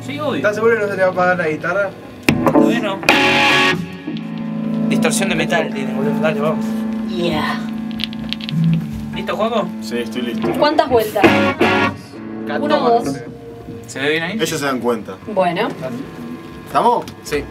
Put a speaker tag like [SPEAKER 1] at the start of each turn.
[SPEAKER 1] Sí, obvio.
[SPEAKER 2] ¿Estás seguro que no se te va a apagar la guitarra?
[SPEAKER 1] Bueno. Distorsión de metal tiene, boludo. Dale, vamos.
[SPEAKER 3] Yeah.
[SPEAKER 1] ¿Listo, juego?
[SPEAKER 4] Sí, estoy listo.
[SPEAKER 3] ¿Cuántas vueltas? Uno, dos.
[SPEAKER 1] ¿Se ve bien ahí?
[SPEAKER 4] Ellos se dan cuenta.
[SPEAKER 3] Bueno.
[SPEAKER 4] ¿Estamos?
[SPEAKER 2] Sí.